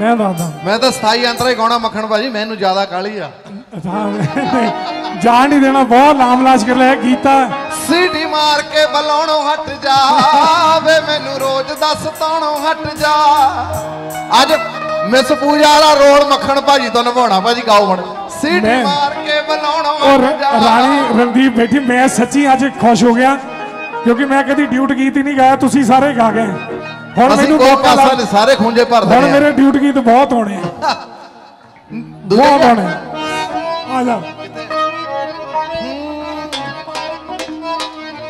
ਮੈਂ ਦੱਸਦਾ ਮੈਂ ਤਾਂ 27 ਅੰਤਰਾ ਹੀ ਗਾਉਣਾ ਮੱਖਣ ਭਾਜੀ ਮੈਨੂੰ ਜ਼ਿਆਦਾ ਕਾਲੀ ਆ। ਜਾਣ ਨਹੀਂ ਦੇਣਾ ਬਹੁਤ ਲਾਮ ਲਾਸ਼ ਕਰ ਲਿਆ ਕੀਤਾ ਸੀਟੀ ਮਾਰ ਕੇ ਬਲਾਉਣੋਂ ਹਟ ਜਾ ਵੇ ਮੈਨੂੰ ਰੋਜ਼ ਦੱਸ ਤਾਣੋਂ ਹਟ ਜਾ। ਅੱਜ ਮਿਸ ਪੂਜਾ ਵਾਲਾ ਰੋਲ ਮੱਖਣ ਭਾਜੀ ਤੋਂ ਨਿਭਾਉਣਾ ਭਾਜੀ ਗਾਓ ਹੁਣ। ਸੀਟੀ ਮਾਰ ਕੇ ਬਲਾਉਣੋਂ ਹਟ ਜਾ। ਰਾਣੀ ਰਣਦੀਪ ਬੈਠੀ ਮੈਂ ਸੱਚੀ ਅੱਜ ਖੁਸ਼ ਹੋ ਗਿਆ ਕਿਉਂਕਿ ਮੈਂ ਕਦੀ ਡਿਊਟ ਗੀਤ ਹੀ ਨਹੀਂ ਗਾਇਆ ਤੁਸੀਂ ਸਾਰੇ ਗਾ ਗਏ। ਹੁਣ ਅਸੀਂ ਮੈਨੂੰ ਕੋਈ ਮੌਕਾ ਪਾਸਾ ਨਹੀਂ ਸਾਰੇ ਖੁੰਝੇ ਭਰ ਹੁਣ ਆ। ਮੇਰੇ ਡਿਊਟ ਗੀਤ ਬਹੁਤ ਹੋਣੇ ਆ। ਦੂਜੇ ਬਹੁਤ? ਹੋਣੇ ਆ। ਜਾ।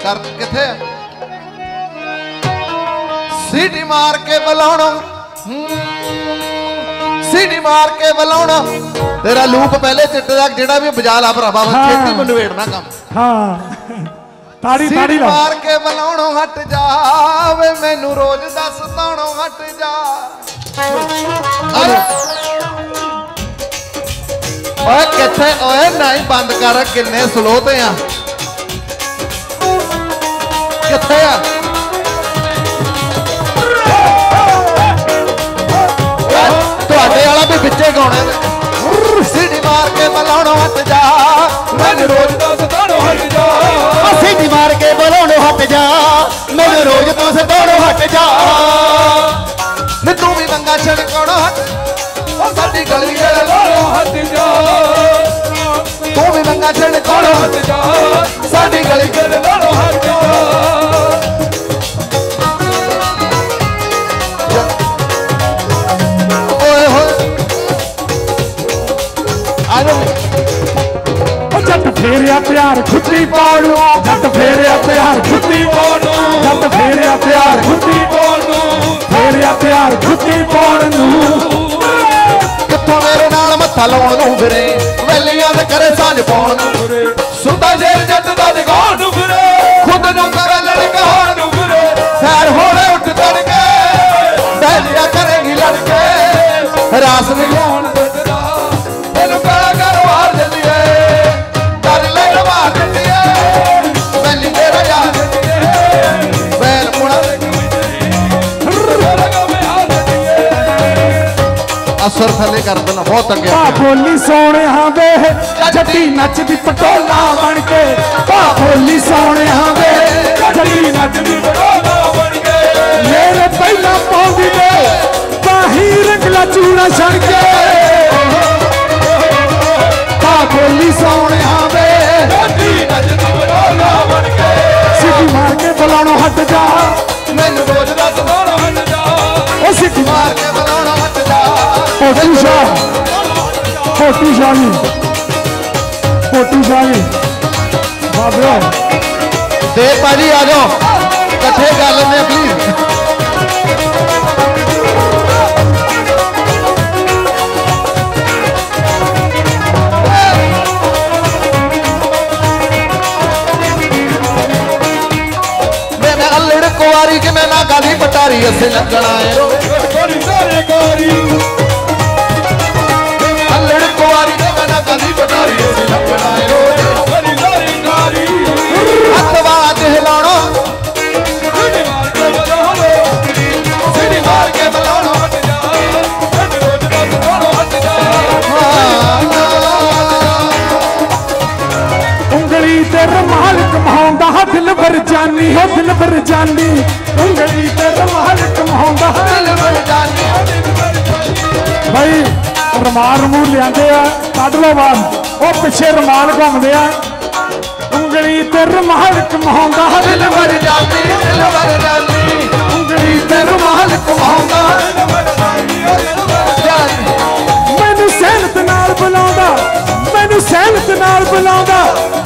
ਕਰ ਕਿੱਥੇ ਆ? ਸੀਟੀ ਮਾਰ ਕੇ ਬੁਲਾਉਣਾ। ਸੀਟੀ ਮਾਰ ਕੇ ਬੁਲਾਉਣਾ। ਤੇਰਾ ਲੂਪ ਪਹਿਲੇ ਚਿੱਟੇ ਦਾ ਜਿਹੜਾ ਵੀ ਬਜਾ ਲਾ ਭਰਾਵਾ ਬਸ ਹਾਂ। ਛੇਤੀ ਮੈਨੂੰ ਵੇੜਨਾ ਕੰਮ। ਹਾਂ। ਤਾੜੀ ਤਾੜੀ ਲਾ। ਮਾਰ ਕੇ ਬੁਲਾਉਣੋਂ ਹਟ ਜਾ ਵੇ ਮੈਨੂੰ ਰੋਜ਼ ਦੱਸ ਤਾਣੋਂ ਹਟ ਜਾ। ਓਏ ਕਿੱਥੇ ਓਏ ਨਹੀਂ ਬੰਦ ਕਰ ਕਿੰਨੇ ਸਲੋ ਤੇ ਆ। ਕਿੱਥੇ ਆ? ਤੁਹਾਡੇ ਵਾਲਾ ਵੀ ਵਿੱਚੇ ਗਾਉਣਾ। ਸੀਟੀ ਮਾਰ ਕੇ ਬੁਲਾਉਣੋਂ ਹਟ ਜਾ। ਉਹ ਸਾਡੀ ਗਲੀ ਦੇ ਲੋੜੋ ਹੱਥ ਜਾ। ਤੂੰ ਵੀ ਮੰਗਾ ਛੜਕਾਉਣਾ ਹੱਥ ਜਾ। ਸਾਡੀ ਗਲੀ ਦੇ ਲੋੜੋ ਹੱਥ ਜਾ। ਓਏ ਹੋਏ ਜੱਟ ਫੇਰਿਆ ਪਿਆਰ ਖੁੱਦੀ ਪਾਉਣੂ ਜੱਟ ਫੇਰਿਆ ਪਿਆਰ ਖੁੱਦੀ ਪਾਉਣੂ ਜੱਟ ਫੇਰਿਆ ਪਿਆਰ ਮੱਥਾ ਲਾਉਣ ਨੂੰ ਫਿਰੇ ਵੈਲੀਆਂ ਦੇ ਕਰੇ ਸਾਂਝ ਪਾਉਣ ਨੂੰ ਫਿਰੇ ਸੁੱਤਾ ਸ਼ੇਰ ਜੱਟ ਦਾ ਅਸਰ ਥੱਲੇ ਕਰ ਦੇਣਾ ਬਹੁਤ ਤੰਗਿਆ ਬੋਲੀ ਸੋਹਣਿਆ ਵੇ ਜੱਟੀ ਨੱਚਦੀ ਪਟੋਲਾ ਬਣ ਕੇ। ਭਾ ਬੋਲੀ ਸੋਹਣਿਆ ਵੇ ਜੱਟੀ ਨੱਚਦੀ ਪਟੋਲਾ ਬਣ ਕੇ। ਮੇਰੇ ਪਹਿਲਾਂ ਪਾਉਂਦੀ ਵੇ ਬਾਹੀ ਰੰਗਲਾ ਚੂੜਾ ਛੜ ਕੇ। ਭਾ ਬੋਲੀ ਸੋਹਣਿਆ ਵੇ ਜੱਟੀ ਨੱਚਦੀ ਪਟੋਲਾ ਬਣ ਕੇ। ਸਿੱਧੀ ਮਾਰ ਕੇ ਬੁਲਾਉਣੋਂ ਹਟ ਜਾ। ਮੈਨੂੰ ਰੋਜ਼ ਦਾ ਸਵਾਲ ਹਟ ਜਾ। ਉਹ ਸਿੱਧੀ ਮਾਰ ਕੇ ਪੋਟੂ ਸ਼ਾਹ। ਪੋਟੂ ਸ਼ਾਹ। ਜੀ ਪੋਟੂ ਸ਼ਾਹ। ਜੀ ਬਾਬਰੋ ਦੇ ਭਾਜੀ, ਆ ਜਾਓ। ਇਕੱਠੇ ਕਰ ਲੈਂਦੇ ਆ ਪਲੀਜ਼ ਮੈਂ ਕੁਵਾਰੀ ਕਿ ਮੈਂ ਨਾ ਗਾਲੀ ਪਟਾਰੀ ਅਸੇ ਲੱਗਣਾ ਏ ਹਾ ਦਿਲ ਭਰ ਜਾਨੀ ਹੋ ਦਿਲ ਭਰ ਜਾਨੀ। ਉਂਗਲੀ ਤੇ ਰਮਾਲ ਕਮਾਉਂਦਾ ਹਾ। ਦਿਲ ਬਣ ਜਾਨੀ ਭਾਈ ਰਮਾਲ ਰਮੂਲ ਲਿਆਂਦੇ ਆ ਕੱਢ ਲੋ ਬਾਹਰ। ਉਹ ਪਿੱਛੇ ਰਮਾਲ ਘੁੰਮਦੇ ਆ। ਉਂਗਲੀ ਤੇ ਰਮਾਲ ਕਮਾਉਂਦਾ ਹਾ। ਦਿਲ ਦਿਲ ਭਰ ਬਣ ਜਾਨੀ ਦਿਲ ਬਣ ਜਾਨੀ। ਉਂਗਲੀ ਤੇ ਰੁਮਾਲ ਕਮਾਉਂਦਾ ਜਾਨੀ। ਸਹਿਮਤ ਨਾਲ ਬੁਲਾਉਂਦਾ,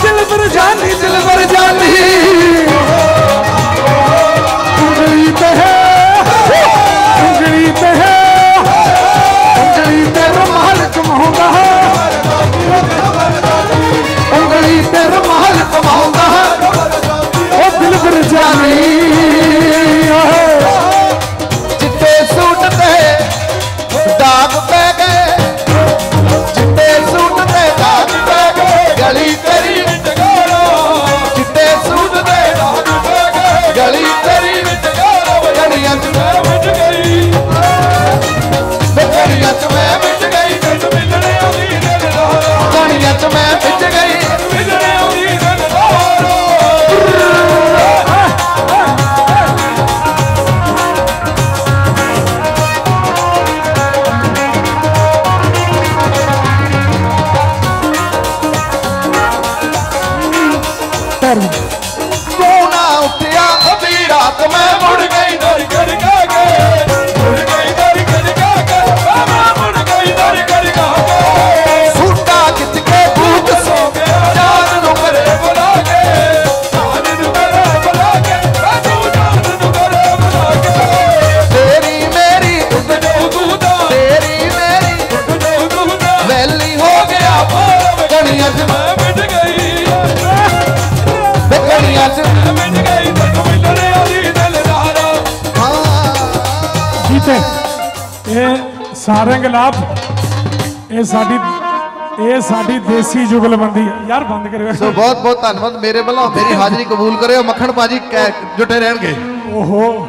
ਦਿਲ ਭਰ ਜਾਨੀ, ਦਿਲ ਬਣ ਜਾਨੀ। ਉਂਗਲੀ ਤੇ ਹੈ, ਉਂਗਲੀ ਤੇ ਹੈ, ਉਂਗਲੀ ਤੇ ਰਮਾਲ ਕਮਾਉਂਦਾ ਹੈ। ਉਂਗਲੀ ਤੇ ਰੁਮਾਲ ਕਮਾਉਂਦਾ ਉਹ ਦਿਲ ਭਰ ਜਾਨੀ। में मुड़ गए ਸਾਰੰਗ ਲਾਭ ਇਹ ਸਾਡੀ ਇਹ ਸਾਡੀ ਦੇਸੀ ਜੁਗਲਬੰਦੀ ਹੈ। ਯਾਰ ਬੰਦ ਕਰਿਓ। ਸੋ ਬਹੁਤ ਬਹੁਤ ਧੰਨਵਾਦ। ਮੇਰੇ ਵੱਲੋਂ ਮੇਰੀ ਹਾਜ਼ਰੀ ਕਬੂਲ ਕਰਿਓ। ਮੱਖਣ ਕੈ- ਜੁਟੇ ਰਹਿਣਗੇ। ਓਹੋ।